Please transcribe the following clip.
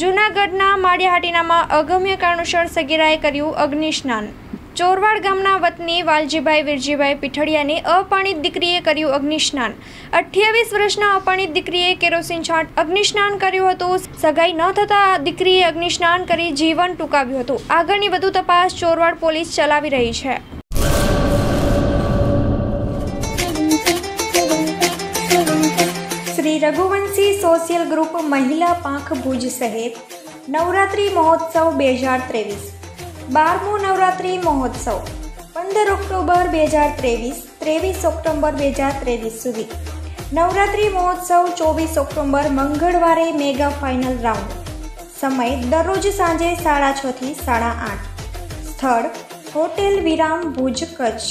જૂનાગઢના માળિયાહાટીનામાં અગમ્ય કારણોસર સગીરાએ કર્યું અગ્નિસ્નાન. ચોરવાડ ગામના વતની વાલજીભાઈ વિરજીભાઈ પીઠડિયાની અપાણિત દીકરીએ કર્યું અગ્નિસ્નાન. અઠ્યાવીસ વર્ષના અપાણિત દીકરીએ કેરોસીન છાંટ અગ્નિસ્નાન કર્યું હતું. સગાઈ ન થતાં દીકરીએ અગ્નિસ્નાન કરી જીવન ટૂંકાવ્યું હતું. આગળની વધુ તપાસ ચોરવાડ પોલીસ ચલાવી રહી છે. શ્રી રઘુવંશી સોશિયલ ગ્રુપ મહિલા પાંખ ભુજ સહિત નવરાત્રિ મહોત્સવ બે હજાર ત્રેવીસ. બારમો નવરાત્રિ મહોત્સવ, પંદર ઓક્ટોબર બે હજાર ત્રેવીસ ત્રેવીસ ઓક્ટોબર બે હજાર ત્રેવીસ સુધી. નવરાત્રિ મહોત્સવ ચોવીસ ઓક્ટોબર મંગળવારે મેગા ફાઇનલ રાઉન્ડ. સમય દરરોજ સાંજે સાડા છથી સાડા આઠ. સ્થળ, હોટેલ વિરામ ભુજ કચ્છ.